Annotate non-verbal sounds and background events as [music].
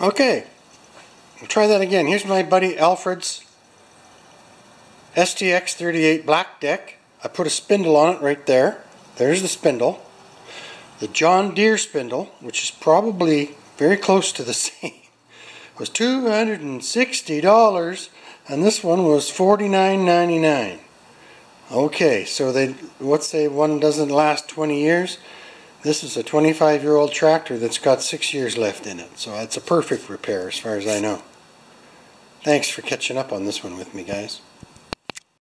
Okay, we'll try that again. Here's my buddy Alfred's STX38 black deck. I put a spindle on it right there. There's the spindle. The John Deere spindle, which is probably very close to the [laughs] same, was $260 and this one was $49.99. Okay, so they let's say one doesn't last 20 years. This is a 25 year old tractor that's got six years left in it, so it's a perfect repair as far as I know. Thanks for catching up on this one with me, guys.